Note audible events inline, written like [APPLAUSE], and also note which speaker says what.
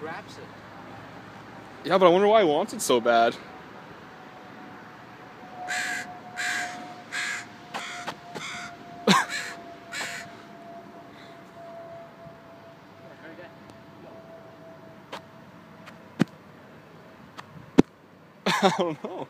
Speaker 1: grabs it.
Speaker 2: Yeah, but I wonder why he wants it so bad. [LAUGHS] I don't know.